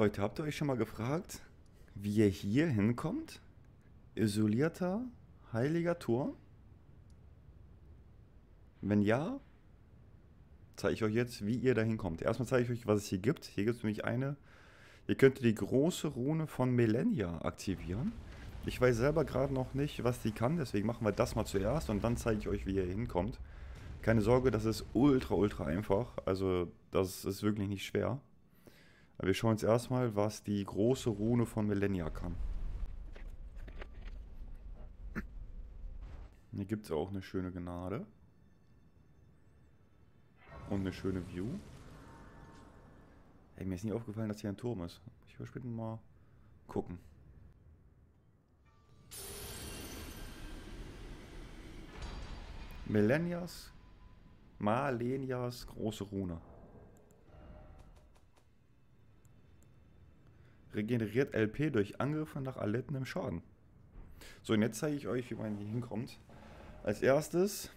Leute, habt ihr euch schon mal gefragt, wie ihr hier hinkommt? Isolierter, heiliger Turm? Wenn ja, zeige ich euch jetzt, wie ihr da hinkommt. Erstmal zeige ich euch, was es hier gibt. Hier gibt es nämlich eine, ihr könnt die große Rune von Millennia aktivieren. Ich weiß selber gerade noch nicht, was die kann, deswegen machen wir das mal zuerst und dann zeige ich euch, wie ihr hinkommt. Keine Sorge, das ist ultra, ultra einfach. Also, das ist wirklich nicht schwer. Wir schauen uns erstmal, was die große Rune von Millennia kann. Hier gibt es auch eine schöne Gnade. Und eine schöne View. Hey, mir ist nicht aufgefallen, dass hier ein Turm ist. Ich will später mal gucken. Millennias, Malenias große Rune. Regeneriert LP durch Angriffe nach erlittenem Schaden. So, und jetzt zeige ich euch, wie man hier hinkommt. Als erstes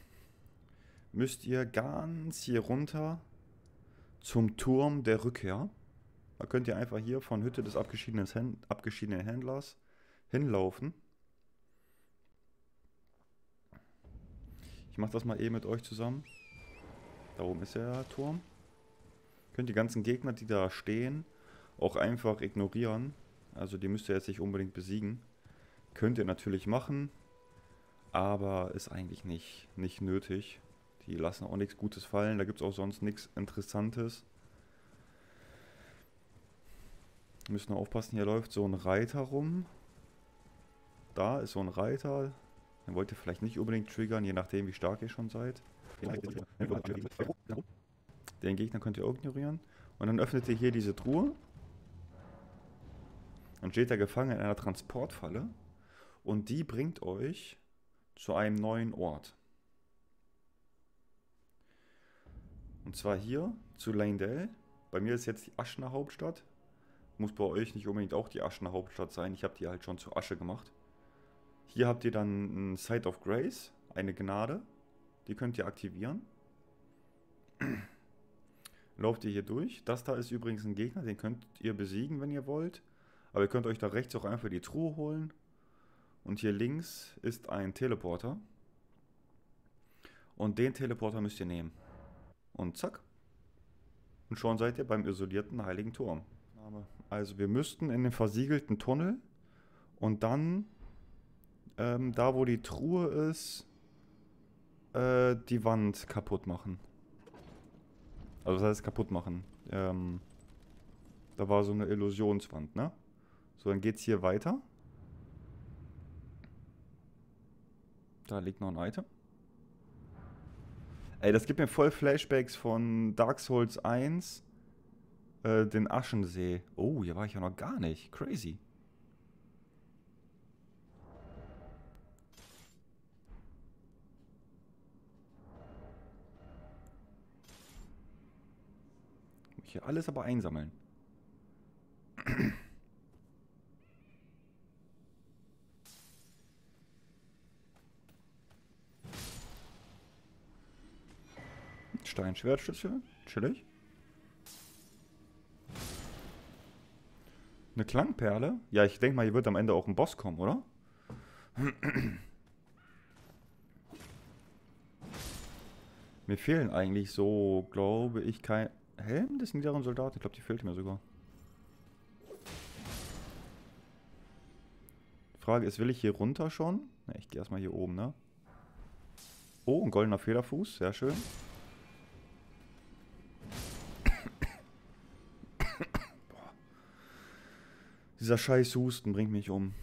müsst ihr ganz hier runter zum Turm der Rückkehr. Da könnt ihr einfach hier von Hütte des abgeschiedenen, Händlers hinlaufen. Ich mache das mal eben mit euch zusammen. Da oben ist der Turm. Könnt die ganzen Gegner, die da stehen, auch einfach ignorieren. Also die müsst ihr jetzt nicht unbedingt besiegen. Könnt ihr natürlich machen, aber ist eigentlich nicht, nicht nötig. Die lassen auch nichts Gutes fallen, da gibt es auch sonst nichts Interessantes. Müssen nur aufpassen, hier läuft so ein Reiter rum. Da ist so ein Reiter. Den wollt ihr vielleicht nicht unbedingt triggern, je nachdem wie stark ihr schon seid. Den Gegner könnt ihr ignorieren. Und dann öffnet ihr hier diese Truhe. Dann steht er gefangen in einer Transportfalle. Und die bringt euch zu einem neuen Ort. Und zwar hier zu Leindell. Bei mir ist jetzt die Aschner Hauptstadt. Muss bei euch nicht unbedingt auch die Aschner Hauptstadt sein. Ich habe die halt schon zu Asche gemacht. Hier habt ihr dann ein Site of Grace, eine Gnade. Die könnt ihr aktivieren. Lauft ihr hier durch. Das da ist übrigens ein Gegner, den könnt ihr besiegen, wenn ihr wollt. Aber ihr könnt euch da rechts auch einfach die Truhe holen. Und hier links ist ein Teleporter. Und den Teleporter müsst ihr nehmen. Und zack. Und schon seid ihr beim isolierten Heiligen Turm. Also wir müssten in den versiegelten Tunnel und dann ähm, da wo die Truhe ist, äh, die Wand kaputt machen. Also das heißt kaputt machen. Ähm, da war so eine Illusionswand, ne? So, dann geht's hier weiter. Da liegt noch ein Item. Ey, das gibt mir voll Flashbacks von Dark Souls 1. Äh, den Aschensee. Oh, hier war ich ja noch gar nicht. Crazy. Hier alles aber einsammeln. Steinschwertschlüssel, chillig. Eine Klangperle? Ja, ich denke mal, hier wird am Ende auch ein Boss kommen, oder? Mir fehlen eigentlich so, glaube ich, kein... Helm des niederen Soldaten? Ich glaube, die fehlt mir sogar. Frage ist, will ich hier runter schon? Ne, ich gehe erstmal hier oben, ne? Oh, ein goldener Federfuß, sehr schön. Dieser scheiß Husten bringt mich um.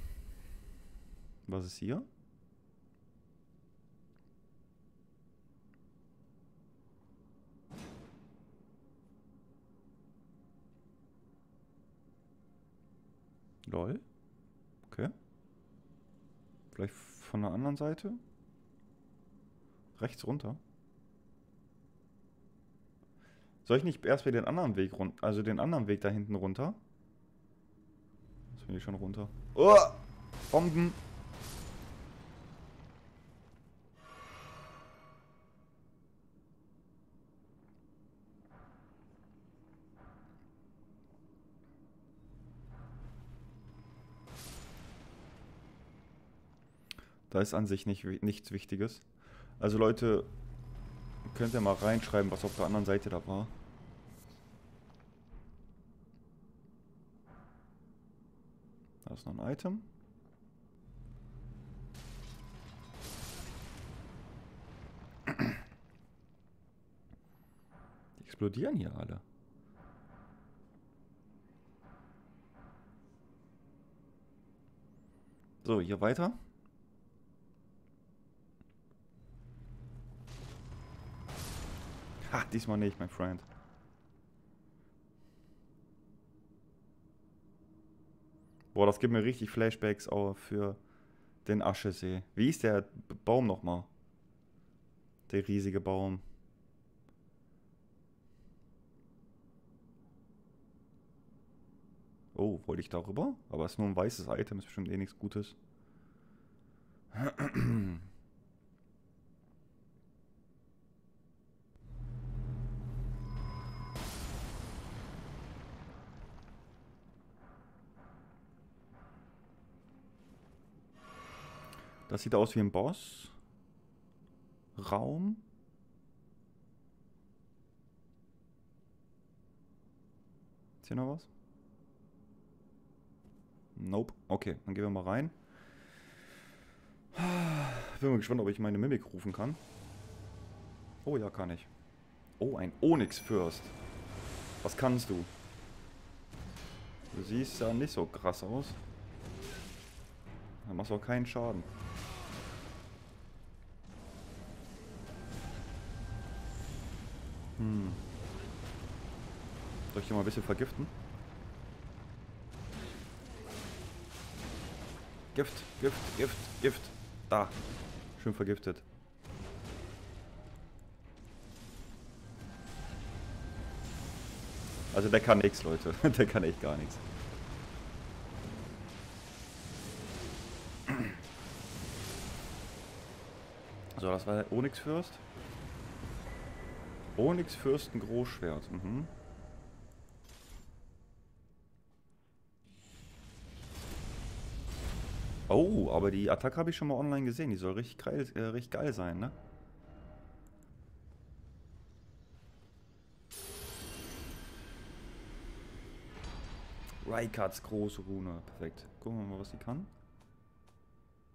Was ist hier? Lol. Okay. Vielleicht von der anderen Seite? Rechts runter. Soll ich nicht erst mal den anderen Weg runter, also den anderen Weg da hinten runter? Bin ich schon runter. Oh! Bomben! Da ist an sich nicht, nichts Wichtiges. Also Leute, könnt ihr mal reinschreiben, was auf der anderen Seite da war. Da ist noch ein Item. Die explodieren hier alle. So, hier weiter. Ha, diesmal nicht, mein Freund. Boah, das gibt mir richtig Flashbacks auch für den Aschesee. Wie ist der Baum nochmal? Der riesige Baum. Oh, wollte ich darüber? Aber es ist nur ein weißes Item, ist bestimmt eh nichts Gutes. Das sieht aus wie ein Boss. Raum. Ist hier noch was? Nope. Okay, dann gehen wir mal rein. Bin mal gespannt, ob ich meine Mimik rufen kann. Oh ja, kann ich. Oh, ein Onyx-Fürst. Was kannst du? Du siehst ja nicht so krass aus. Dann machst du auch keinen Schaden. Hm. Soll ich hier mal ein bisschen vergiften? Gift, Gift, Gift, Gift. Da. Schön vergiftet. Also der kann nichts, Leute. Der kann echt gar nichts. So, das war der Onyx Fürst. Onyx Fürsten Großschwert. Mhm. Oh, aber die Attacke habe ich schon mal online gesehen. Die soll richtig geil, äh, richtig geil sein, ne? Raikards große Rune. Perfekt. Gucken wir mal, was sie kann.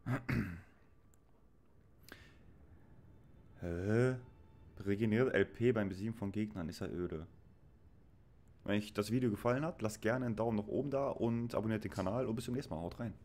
Hä? Regeneriert LP beim Besiegen von Gegnern ist ja öde. Wenn euch das Video gefallen hat, lasst gerne einen Daumen nach oben da und abonniert den Kanal und bis zum nächsten Mal. Haut rein.